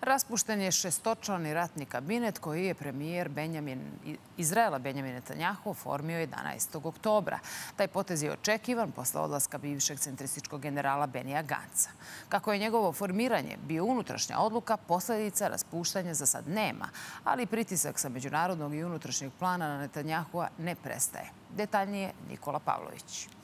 Raspušten je šestočlani ratni kabinet koji je premijer Benjamin, Izraela Benjamin Netanjahu formio 11. oktobra. Taj potez je očekivan posle odlaska bivšeg centrističkog generala Benija Ganca. Kako je njegovo formiranje bio unutrašnja odluka, posledica raspuštanja za sad nema, ali pritisak sa međunarodnog i unutrašnjeg plana na Netanjahua ne prestaje. Detaljnije Nikola Pavlović.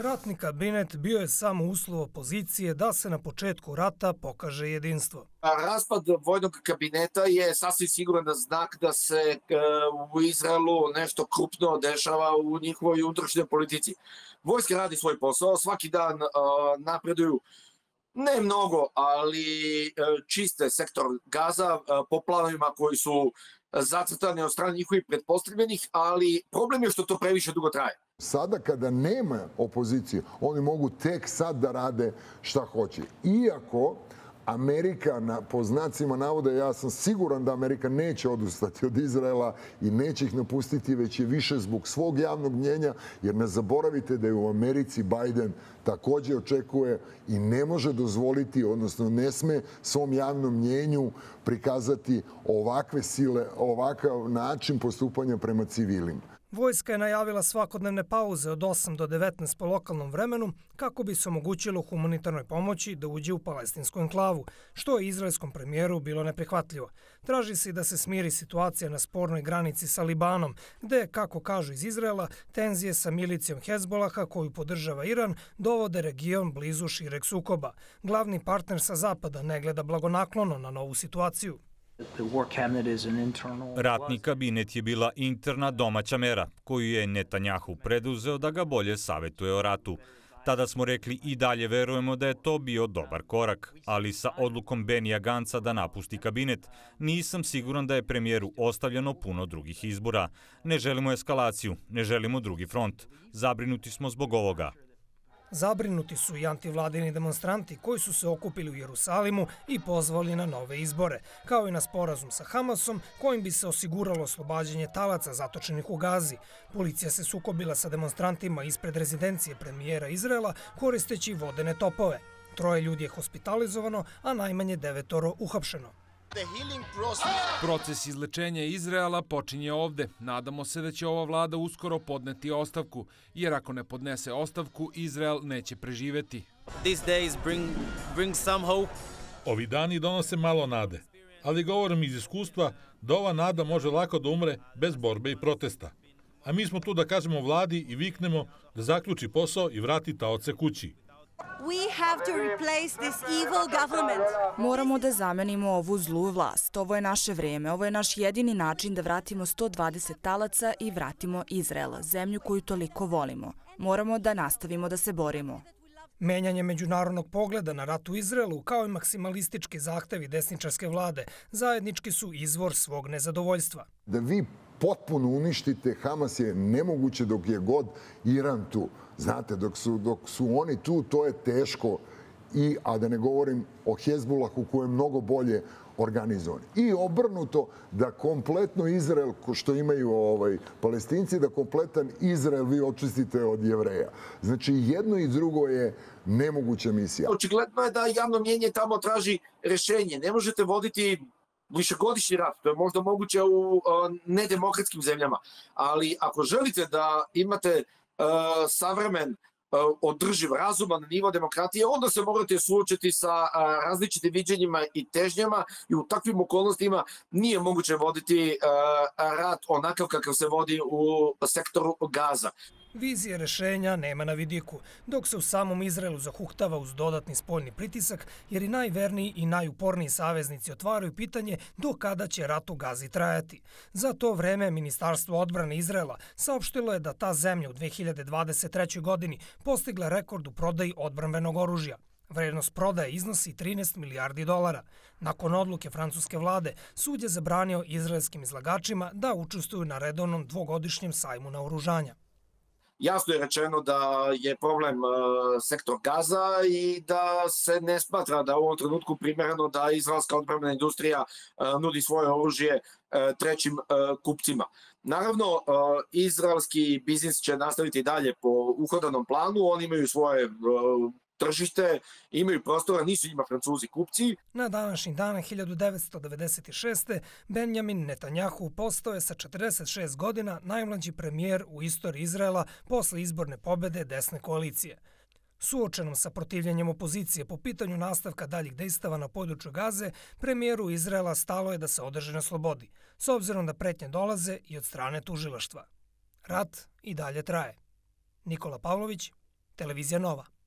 Ratni kabinet bio je samo uslov opozicije da se na početku rata pokaže jedinstvo. Raspad vojnog kabineta je sasvim siguran znak da se e, u Izraelu nešto krupno dešava u njihovoj unutrašnjoj politici. Vojska radi svoj posao, svaki dan e, napreduju ne mnogo, ali e, čiste sektor gaza po planovima koji su zacrtani od strane njihovih pretpostavljenih, ali problem je što to previše dugo traje. Sada kada nema opozicije, oni mogu tek sad da rade šta hoće. Iako Amerika, na, po znacima navoda, ja sam siguran da Amerika neće odustati od Izraela i neće ih napustiti, već je više zbog svog javnog mnjenja, jer ne zaboravite da je u Americi Biden takođe očekuje i ne može dozvoliti, odnosno ne sme svom javnom mnjenju prikazati ovakve sile, ovakav način postupanja prema civilima. Vojska je najavila svakodnevne pauze od 8 do 19 po lokalnom vremenu kako bi se omogućilo humanitarnoj pomoći da uđe u palestinsku enklavu, što je izraelskom premijeru bilo neprihvatljivo. Traži se da se smiri situacija na spornoj granici sa Libanom, gde, kako kažu iz Izraela, tenzije sa milicijom Hezbolaha koju podržava Iran dovode region blizu šireg sukoba. Glavni partner sa zapada ne gleda blagonaklono na novu situaciju. Ratni kabinet je bila interna domaća mera, koju je Netanjahu preduzeo da ga bolje savetuje o ratu. Tada smo rekli i dalje verujemo da je to bio dobar korak, ali sa odlukom Benija Ganca da napusti kabinet, nisam siguran da je premijeru ostavljeno puno drugih izbora. Ne želimo eskalaciju, ne želimo drugi front. Zabrinuti smo zbog ovoga. Zabrinuti su i antivladini demonstranti koji su se okupili u Jerusalimu i pozvali na nove izbore, kao i na sporazum sa Hamasom kojim bi se osiguralo oslobađanje talaca zatočenih u Gazi. Policija se sukobila sa demonstrantima ispred rezidencije premijera Izrela koristeći vodene topove. Troje ljudi je hospitalizovano, a najmanje devetoro uhapšeno. Proces izlečenja Izraela počinje ovde. Nadamo se da će ova vlada uskoro podneti ostavku, jer ako ne podnese ostavku, Izrael neće preživeti. Ovi dani donose malo nade, ali govorim iz iskustva da ova nada može lako da umre bez borbe i protesta. A mi smo tu da kažemo vladi i viknemo da zaključi posao i vrati taoce kući. Moramo da zamenimo ovu zlu vlast. Ovo je naše vreme. Ovo je naš jedini način da vratimo 120 talaca i vratimo Izrael, zemlju koju toliko volimo. Moramo da nastavimo da se borimo. Menjanje međunarodnog pogleda na rat u Izraelu, kao i maksimalistički zahtevi desničarske vlade, zajednički su izvor svog nezadovoljstva. Da vi potpuno uništite Hamas je nemoguće dok je god Iran tu. Znate, dok su, dok su oni tu, to je teško. I, a da ne govorim o Hezbulahu koji je mnogo bolje organizovan. I obrnuto da kompletno Izrael, što imaju ovaj, palestinci, da kompletan Izrael vi očistite od jevreja. Znači, jedno i drugo je nemoguća misija. Očigledno je da javno mjenje tamo traži rešenje. Ne možete voditi višegodišnji rat, to je možda moguće u nedemokratskim zemljama, ali ako želite da imate savremen održiv, razuman nivo demokratije, onda se morate suočiti sa različitim viđenjima i težnjama i u takvim okolnostima nije moguće voditi rat onakav kakav se vodi u sektoru gaza. Vizije rešenja nema na vidiku, dok se u samom Izraelu zahuktava uz dodatni spoljni pritisak, jer i najverniji i najuporniji saveznici otvaraju pitanje do kada će rat u Gazi trajati. Za to vreme Ministarstvo odbrane Izraela saopštilo je da ta zemlja u 2023. godini postigla rekord u prodaji odbranbenog oružja. Vrednost prodaje iznosi 13 milijardi dolara. Nakon odluke francuske vlade, sud je zabranio izraelskim izlagačima da učestvuju na redovnom dvogodišnjem sajmu naoružanja jasno je rečeno da je problem uh, sektor gaza i da se ne smatra da u ovom trenutku primjereno da izraelska odbrambena industrija uh, nudi svoje oružje uh, trećim kupcima. Naravno, izraelski biznis će nastaviti dalje po uhodanom planu, oni imaju svoje tržište, imaju prostora, nisu njima Francuzi kupci. Na današnji dan 1996. Benjamin Netanjahu postao je sa 46 godina najmlađi premijer u istoriji Izraela posle izborne pobede desne koalicije. Suočenom sa protivljenjem opozicije po pitanju nastavka daljih dejstava na području Gaze, premijeru Izraela stalo je da se održe na slobodi, s obzirom da pretnje dolaze i od strane tužilaštva. Rat i dalje traje. Nikola Pavlović, Televizija Nova.